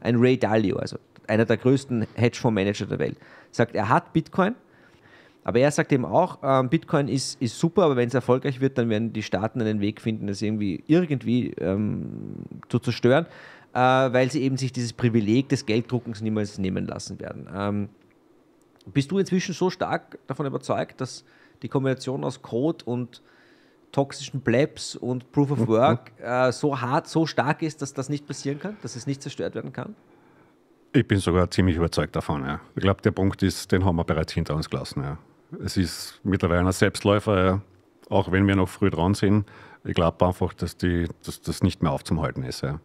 ein Ray Dalio, also einer der größten Hedgefondsmanager der Welt, sagt, er hat Bitcoin, aber er sagt eben auch, ähm, Bitcoin ist, ist super, aber wenn es erfolgreich wird, dann werden die Staaten einen Weg finden, das irgendwie irgendwie ähm, zu zerstören, äh, weil sie eben sich dieses Privileg des Gelddruckens niemals nehmen lassen werden. Ähm, bist du inzwischen so stark davon überzeugt, dass die Kombination aus Code und toxischen Plebs und Proof of Work äh, so hart, so stark ist, dass das nicht passieren kann, dass es nicht zerstört werden kann? Ich bin sogar ziemlich überzeugt davon. Ja. Ich glaube, der Punkt ist, den haben wir bereits hinter uns gelassen. Ja. Es ist mittlerweile ein Selbstläufer, auch wenn wir noch früh dran sind. Ich glaube einfach, dass, die, dass das nicht mehr aufzuhalten ist. Ja.